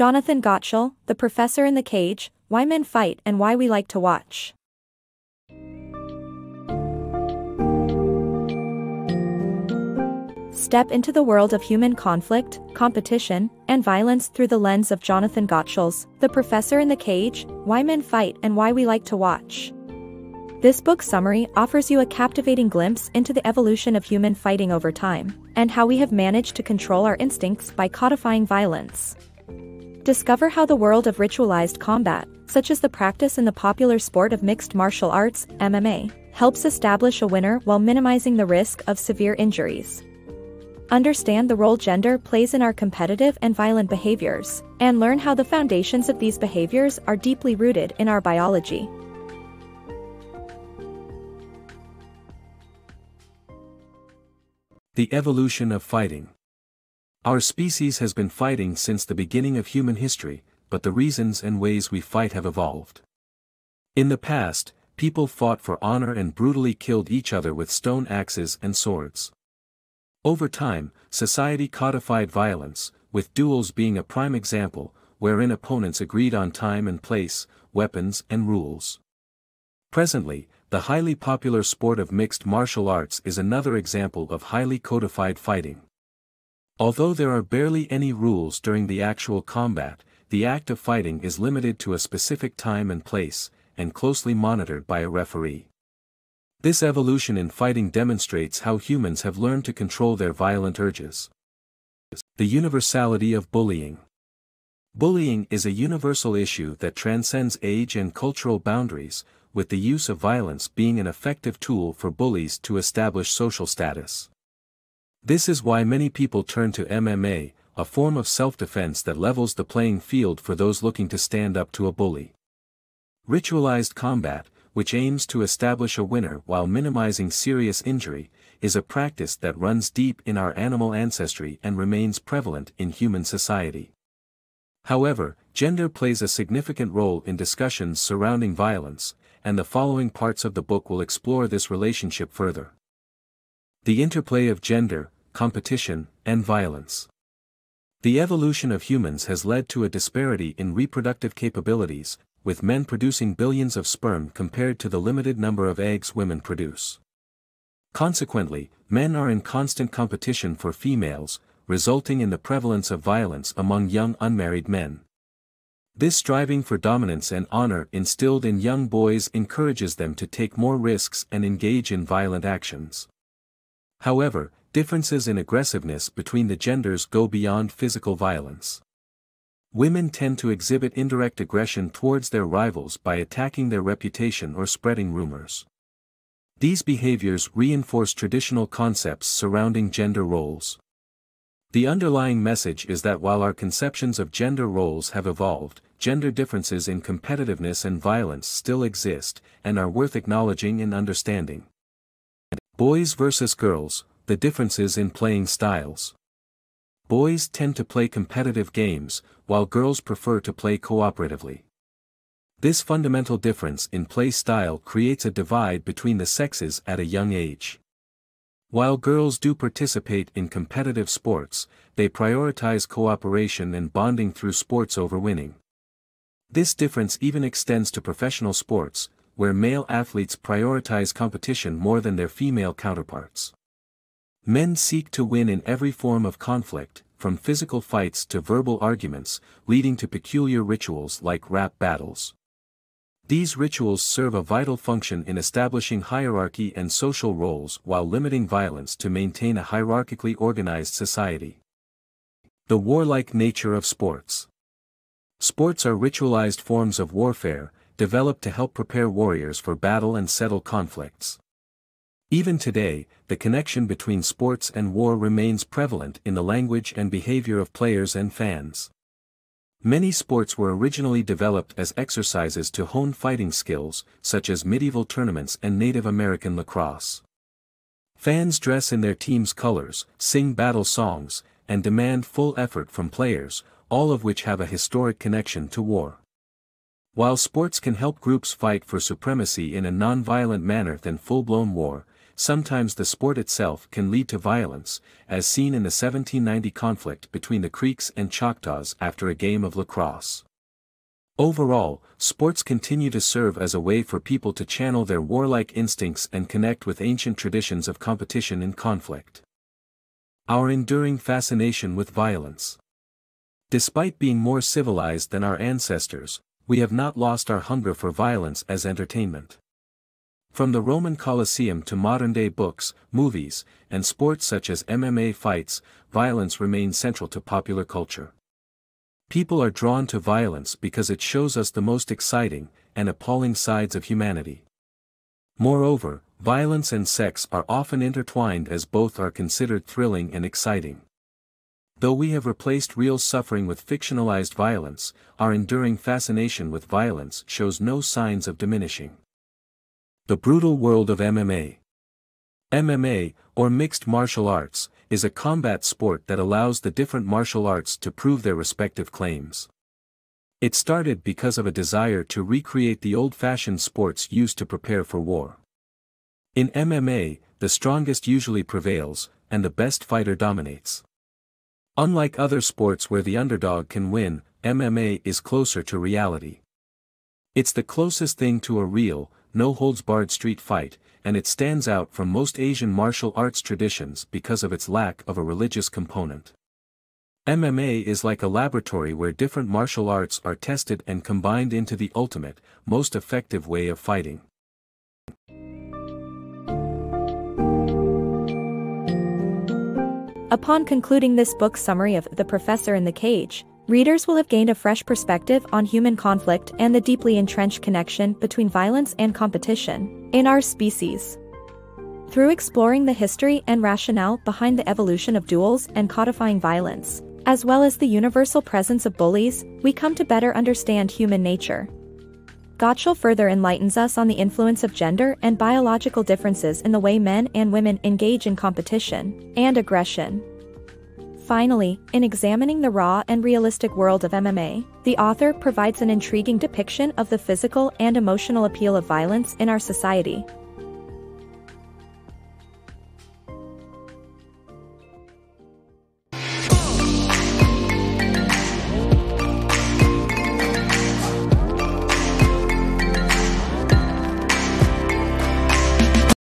Jonathan Gottschall, The Professor in the Cage, Why Men Fight and Why We Like to Watch. Step into the world of human conflict, competition, and violence through the lens of Jonathan Gottschall's The Professor in the Cage, Why Men Fight and Why We Like to Watch. This book summary offers you a captivating glimpse into the evolution of human fighting over time, and how we have managed to control our instincts by codifying violence. Discover how the world of ritualized combat, such as the practice in the popular sport of mixed martial arts, MMA, helps establish a winner while minimizing the risk of severe injuries. Understand the role gender plays in our competitive and violent behaviors, and learn how the foundations of these behaviors are deeply rooted in our biology. The evolution of fighting. Our species has been fighting since the beginning of human history, but the reasons and ways we fight have evolved. In the past, people fought for honor and brutally killed each other with stone axes and swords. Over time, society codified violence, with duels being a prime example, wherein opponents agreed on time and place, weapons and rules. Presently, the highly popular sport of mixed martial arts is another example of highly codified fighting. Although there are barely any rules during the actual combat, the act of fighting is limited to a specific time and place, and closely monitored by a referee. This evolution in fighting demonstrates how humans have learned to control their violent urges. The universality of bullying. Bullying is a universal issue that transcends age and cultural boundaries, with the use of violence being an effective tool for bullies to establish social status. This is why many people turn to MMA, a form of self-defense that levels the playing field for those looking to stand up to a bully. Ritualized combat, which aims to establish a winner while minimizing serious injury, is a practice that runs deep in our animal ancestry and remains prevalent in human society. However, gender plays a significant role in discussions surrounding violence, and the following parts of the book will explore this relationship further. The interplay of gender, competition, and violence. The evolution of humans has led to a disparity in reproductive capabilities, with men producing billions of sperm compared to the limited number of eggs women produce. Consequently, men are in constant competition for females, resulting in the prevalence of violence among young unmarried men. This striving for dominance and honor instilled in young boys encourages them to take more risks and engage in violent actions. However, differences in aggressiveness between the genders go beyond physical violence. Women tend to exhibit indirect aggression towards their rivals by attacking their reputation or spreading rumors. These behaviors reinforce traditional concepts surrounding gender roles. The underlying message is that while our conceptions of gender roles have evolved, gender differences in competitiveness and violence still exist, and are worth acknowledging and understanding. Boys versus girls, the differences in playing styles. Boys tend to play competitive games, while girls prefer to play cooperatively. This fundamental difference in play style creates a divide between the sexes at a young age. While girls do participate in competitive sports, they prioritize cooperation and bonding through sports over winning. This difference even extends to professional sports, where male athletes prioritize competition more than their female counterparts. Men seek to win in every form of conflict, from physical fights to verbal arguments, leading to peculiar rituals like rap battles. These rituals serve a vital function in establishing hierarchy and social roles while limiting violence to maintain a hierarchically organized society. The warlike nature of sports. Sports are ritualized forms of warfare, developed to help prepare warriors for battle and settle conflicts. Even today, the connection between sports and war remains prevalent in the language and behavior of players and fans. Many sports were originally developed as exercises to hone fighting skills, such as medieval tournaments and Native American lacrosse. Fans dress in their team's colors, sing battle songs, and demand full effort from players, all of which have a historic connection to war. While sports can help groups fight for supremacy in a non-violent manner than full-blown war, sometimes the sport itself can lead to violence, as seen in the 1790 conflict between the Creeks and Choctaws after a game of lacrosse. Overall, sports continue to serve as a way for people to channel their warlike instincts and connect with ancient traditions of competition and conflict. Our enduring fascination with violence. Despite being more civilized than our ancestors, we have not lost our hunger for violence as entertainment. From the Roman Colosseum to modern-day books, movies, and sports such as MMA fights, violence remains central to popular culture. People are drawn to violence because it shows us the most exciting and appalling sides of humanity. Moreover, violence and sex are often intertwined as both are considered thrilling and exciting. Though we have replaced real suffering with fictionalized violence, our enduring fascination with violence shows no signs of diminishing. The brutal world of MMA. MMA, or mixed martial arts, is a combat sport that allows the different martial arts to prove their respective claims. It started because of a desire to recreate the old-fashioned sports used to prepare for war. In MMA, the strongest usually prevails, and the best fighter dominates. Unlike other sports where the underdog can win, MMA is closer to reality. It's the closest thing to a real, no-holds-barred street fight, and it stands out from most Asian martial arts traditions because of its lack of a religious component. MMA is like a laboratory where different martial arts are tested and combined into the ultimate, most effective way of fighting. Upon concluding this book summary of The Professor in the Cage, Readers will have gained a fresh perspective on human conflict and the deeply entrenched connection between violence and competition in our species. Through exploring the history and rationale behind the evolution of duels and codifying violence, as well as the universal presence of bullies, we come to better understand human nature. Gottschall further enlightens us on the influence of gender and biological differences in the way men and women engage in competition and aggression. Finally, in examining the raw and realistic world of MMA, the author provides an intriguing depiction of the physical and emotional appeal of violence in our society,